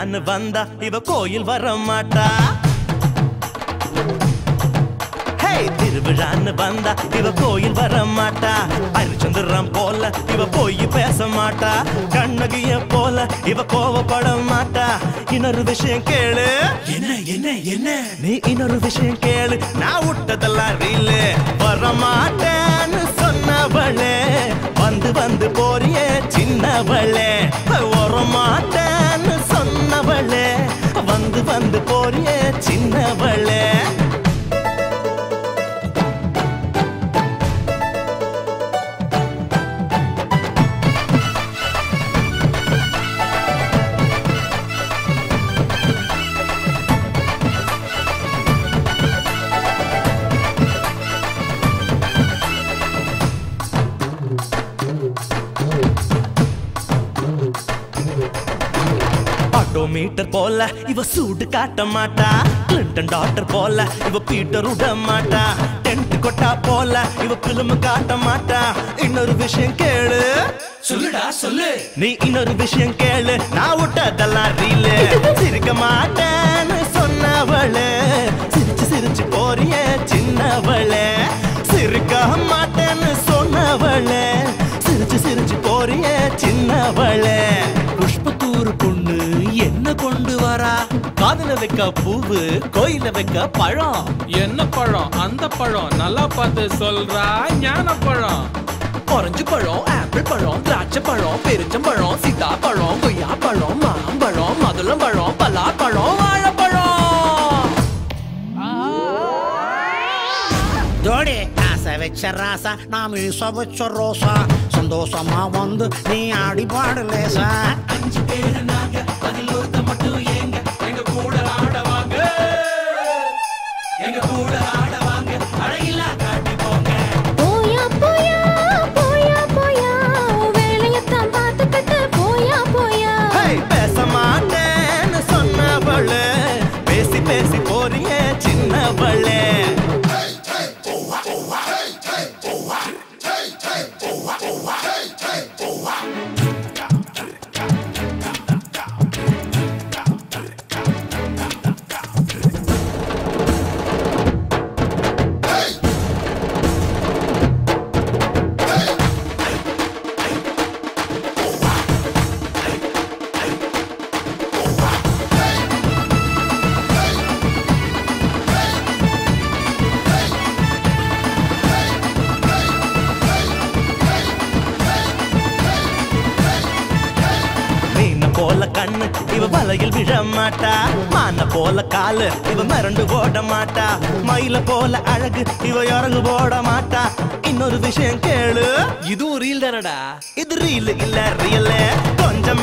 திருவிழான்னு வந்தா இவ கோயில் வர மாட்டா திருவிழான்னு வந்தா இவ கோயில் வர மாட்டா ஹரிச்சந்திரன் போல இவ போய் பேச மாட்டா கண்ணகிய போல இவ கோவப்பட மாட்டா இன்னொரு விஷயம் கேளு. என்ன என்ன என்ன? நீ இன்னொரு விஷயம் கேளு. நான் விட்டதெல்லாம் ரீலு வர மாட்டேன்னு சொன்னவளே. வந்து வந்து போறியே சின்னவளே. போறியே சின்னவளே. ஆட்டோமீட்டர் போல இவ சூடு காட்ட மாட்டா. கிளின்டன் டாக்டர் போல இவ பீட்டர் விட மாட்டா. டென்ட் கொட்டா போல இவ பிலிம் காட்ட மாட்டா. இன்னொரு விஷயம் கேளு. சொல்லுடா சொல்லு. நீ இன்னொரு விஷயம் கேளு. நான் விட்டதெல்லாம் ரீலு சிரிக்க மாட்டேன்னு சொன்னவளே. சிரிச்சு சிரிச்சு போறிய சின்னவளே. சிரிக்க மாட்டேன்னு சொன்னவளே. சிரிச்சு சிரிச்சு போறிய சின்னவளே. காதுல வைக்க பூவு கோயில வைக்க பழம். என்ன பழம்? அந்த பழம். நல்லா பார்த்து சொல்றா ஞான பழம் ஆரஞ்சு பழம் ஆப்பிள் பழம் திராட்சை பழம் பெருச்சம்பழம் சீதா பழம் கொய்யா பழம் மாம்பழம் மதுளம் பழம் பலாப்பழம் வாழைப்பழம். ஜோடி ஆசை வச்ச ராசா நான் மீச வச்ச ரோசா. சந்தோஷமா வந்து நீ ஆடி பாடு லேசா. அஞ்சு பேரு நாங்க எங்க போல கண்ணு இவ வலையில் விழ மாட்டா. மான போல காலு இவ மிரண்டு ஓட மாட்டா. மயில போல அழகு இவ இறங்கு போட மாட்டா. இன்னொரு விஷயம் கேளு. இதுவும் ரீல் தானடா? இது ரீல் இல்ல ரியல் கொஞ்ச